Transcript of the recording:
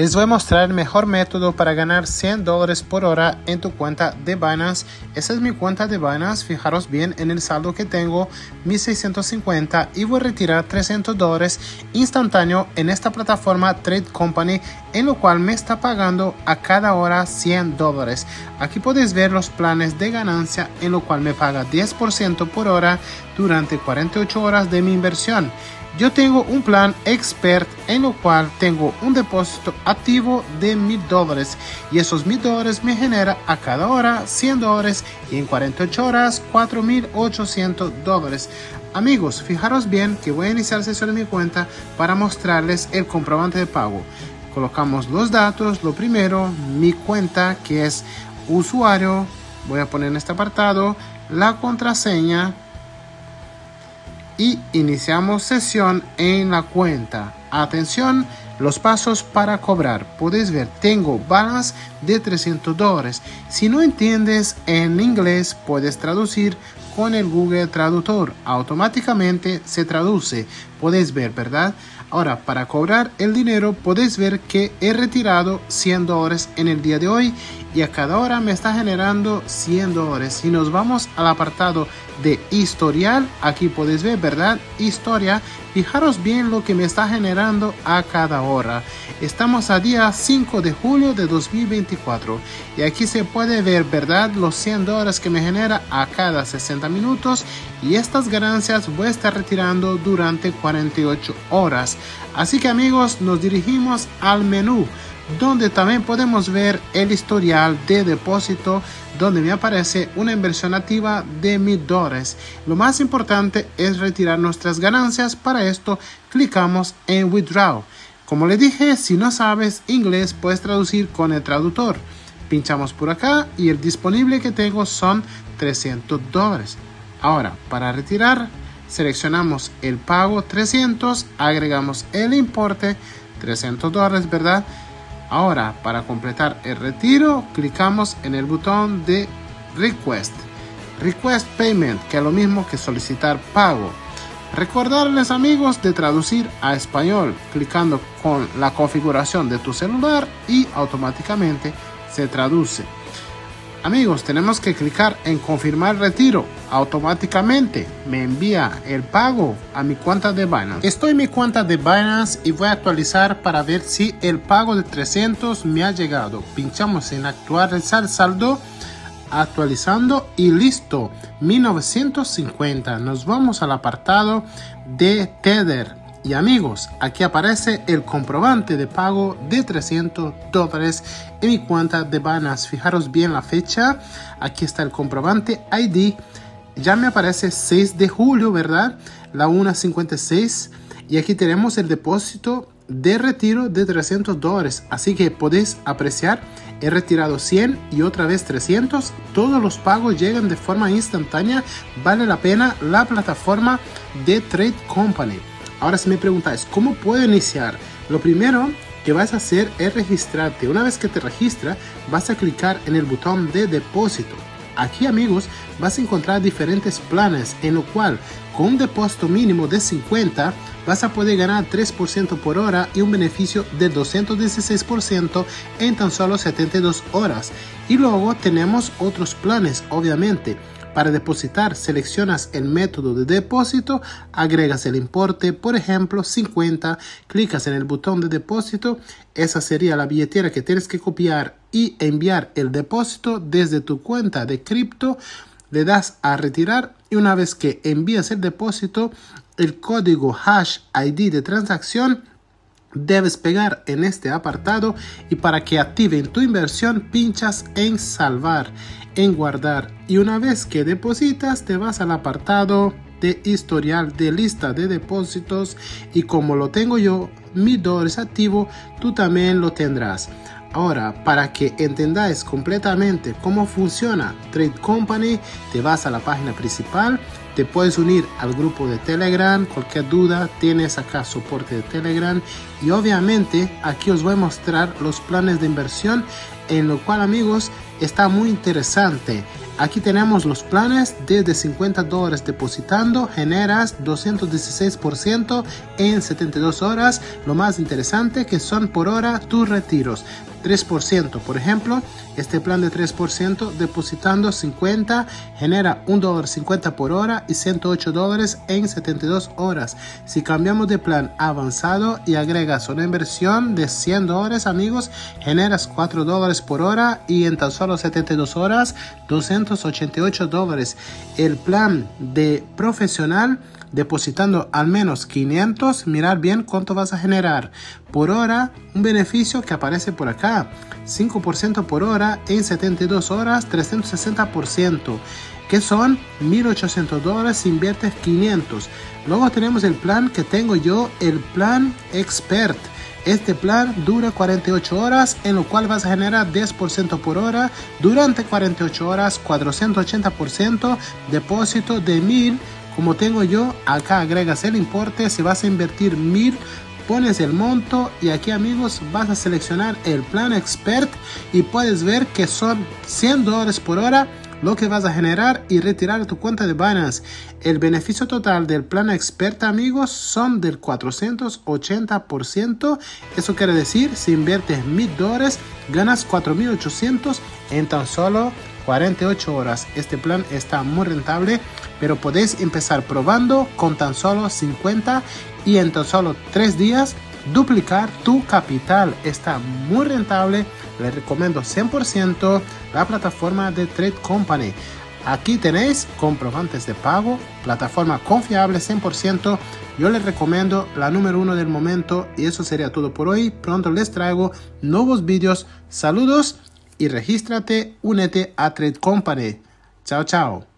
Les voy a mostrar el mejor método para ganar 100 dólares por hora en tu cuenta de Binance. Esa es mi cuenta de Binance. Fijaros bien en el saldo que tengo, 1650 y voy a retirar 300 dólares instantáneo en esta plataforma Trade Company, en lo cual me está pagando a cada hora 100 dólares. Aquí podéis ver los planes de ganancia, en lo cual me paga 10% por hora durante 48 horas de mi inversión. Yo tengo un plan expert en lo cual tengo un depósito activo de mil dólares y esos mil dólares me genera a cada hora 100 dólares y en 48 horas 4800 dólares. Amigos, fijaros bien que voy a iniciar sesión en mi cuenta para mostrarles el comprobante de pago. Colocamos los datos, lo primero, mi cuenta que es usuario, voy a poner en este apartado la contraseña y iniciamos sesión en la cuenta. Atención, los pasos para cobrar. Puedes ver, tengo balance de 300 dólares. Si no entiendes en inglés, puedes traducir con el Google Traductor. Automáticamente se traduce. Puedes ver, ¿verdad? Ahora, para cobrar el dinero, puedes ver que he retirado 100 dólares en el día de hoy y a cada hora me está generando 100 dólares. Si nos vamos al apartado de historial, aquí puedes ver, ¿verdad? Historia. Fijaros bien lo que me está generando a cada hora. Estamos a día 5 de julio de 2024 y aquí se puede ver, ¿verdad? Los 100 dólares que me genera a cada 60 minutos y estas ganancias voy a estar retirando durante 48 horas. Así que amigos, nos dirigimos al menú donde también podemos ver el historial de depósito donde me aparece una inversión activa de mil dólares. Lo más importante es retirar nuestras ganancias. Para esto clicamos en Withdraw. Como le dije, si no sabes inglés puedes traducir con el traductor. Pinchamos por acá y el disponible que tengo son 300 dólares. Ahora, para retirar, seleccionamos el pago 300, agregamos el importe 300 dólares, ¿verdad? Ahora, para completar el retiro, clicamos en el botón de Request. Request Payment, que es lo mismo que solicitar pago. Recordarles amigos de traducir a español clicando con la configuración de tu celular y automáticamente se traduce. Amigos, tenemos que clicar en confirmar retiro. Automáticamente me envía el pago a mi cuenta de Binance. Estoy en mi cuenta de Binance y voy a actualizar para ver si el pago de 300 me ha llegado. Pinchamos en actualizar saldo, actualizando y listo. 1950. Nos vamos al apartado de Tether. Y amigos, aquí aparece el comprobante de pago de 300 dólares en mi cuenta de Binance. Fijaros bien la fecha. Aquí está el comprobante ID. Ya me aparece 6 de julio, ¿verdad? La 1.56. Y aquí tenemos el depósito de retiro de 300 dólares. Así que podéis apreciar, he retirado 100 y otra vez 300. Todos los pagos llegan de forma instantánea. Vale la pena la plataforma de Trade Company. Ahora si me preguntáis, ¿cómo puedo iniciar? Lo primero que vas a hacer es registrarte. Una vez que te registra, vas a clicar en el botón de depósito. Aquí amigos vas a encontrar diferentes planes en lo cual con un depósito mínimo de 50 vas a poder ganar 3% por hora y un beneficio de 216% en tan solo 72 horas. Y luego tenemos otros planes obviamente para depositar, seleccionas el método de depósito, agregas el importe, por ejemplo 50, clicas en el botón de depósito, esa sería la billetera que tienes que copiar y enviar el depósito desde tu cuenta de cripto, le das a retirar y una vez que envías el depósito, el código hash ID de transacción debes pegar en este apartado y para que activen tu inversión pinchas en salvar, en guardar. Y una vez que depositas te vas al apartado de historial de lista de depósitos y como lo tengo yo mi dólares activo tú también lo tendrás. Ahora, para que entendáis completamente cómo funciona Trade Company, te vas a la página principal, te puedes unir al grupo de Telegram, cualquier duda tienes acá soporte de Telegram y obviamente aquí os voy a mostrar los planes de inversión en lo cual amigos está muy interesante. Aquí tenemos los planes desde 50 dólares depositando, generas 216% en 72 horas. Lo más interesante que son por hora tus retiros. 3%. Por ejemplo, este plan de 3% depositando 50 genera 1 dólar 50 por hora y 108 dólares en 72 horas. Si cambiamos de plan avanzado y agregas una inversión de 100 dólares, amigos, generas 4 dólares por hora y en tan solo 72 horas 288 dólares. El plan de profesional depositando al menos 500, mirar bien cuánto vas a generar por hora, un beneficio que aparece por acá, 5% por hora en 72 horas, 360%, que son 1800 dólares inviertes 500. Luego tenemos el plan que tengo yo, el plan expert. Este plan dura 48 horas, en lo cual vas a generar 10% por hora. Durante 48 horas, 480%, depósito de 1000 como tengo yo, acá agregas el importe, si vas a invertir mil, pones el monto y aquí amigos vas a seleccionar el plan expert y puedes ver que son 100 dólares por hora lo que vas a generar y retirar tu cuenta de Binance. El beneficio total del plan expert amigos son del 480%. Eso quiere decir si inviertes mil dólares ganas 4800 en tan solo 48 horas. Este plan está muy rentable, pero podéis empezar probando con tan solo 50 y en tan solo 3 días duplicar tu capital. Está muy rentable. Les recomiendo 100% la plataforma de Trade Company. Aquí tenéis comprobantes de pago, plataforma confiable 100%. Yo les recomiendo la número uno del momento y eso sería todo por hoy. Pronto les traigo nuevos vídeos. Saludos y regístrate, únete a Trade Company. Chao, chao.